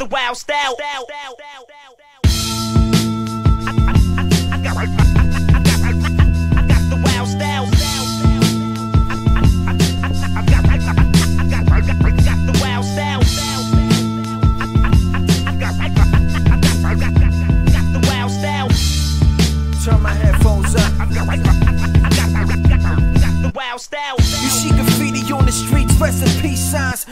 the wow stell I got the wow stell I got the wow stell I got the wild style. Turn my headphones up. The wild style. You see graffiti rest in peace signs.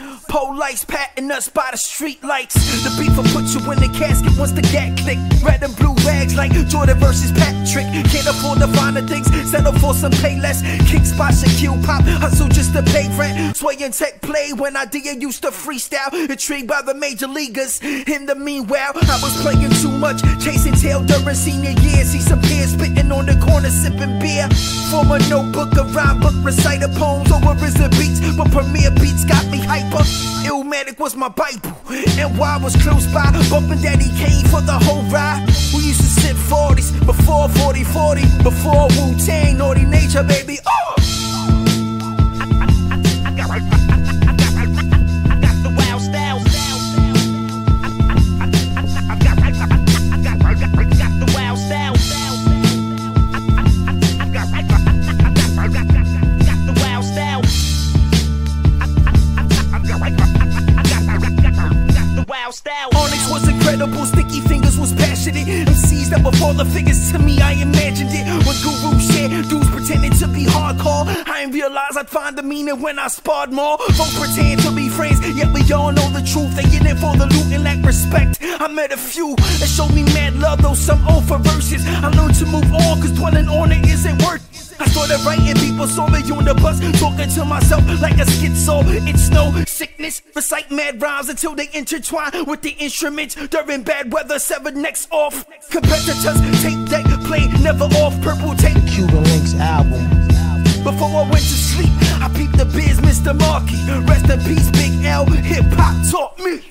Lights patting us by the street lights. The beef will put you in the casket once the gat click. Red and blue rags like Jordan versus Patrick. Can't afford to find the finer things, settle for some pay less. Kick spots and kill pop, hustle just to pay rent. Sway and tech play when I did used to freestyle. Intrigued by the major leaguers. In the meanwhile, I was playing too much, chasing tail during senior year. See some peers spitting on the corner, sipping beer. Form a notebook, a rhyme book, recite a poems over RZA beats. But Premier beats got me hyper. Illmatic was my Bible, and why was close by. Bumping Daddy Kane for the whole ride. We used to sit 40s before 40 40, before Wu Tang, naughty nature, baby. Oh! Onyx was incredible, Sticky Fingaz was passionate. MCs that were father figures to me, I imagined it. When Guru shared, dudes pretending to be hardcore. I didn't realize I'd find the meaning when I sparred more. Folks pretend to be friends, yet we all know the truth. They in it for the loot and lack respect. I met a few that showed me mad love, though some old for verses. I learned to move on, cause dwelling on it isn't worth I started writing, people saw me on the bus, talking to myself like a schizo. It's no sickness, recite mad rhymes until they intertwine with the instruments during bad weather. Seven necks off, competitors tape deck play, never off. Purple tape, Cuban Linx album. Before I went to sleep, I peeped the biz, Mr. Markie. Rest in peace, Big L. Hip hop taught me.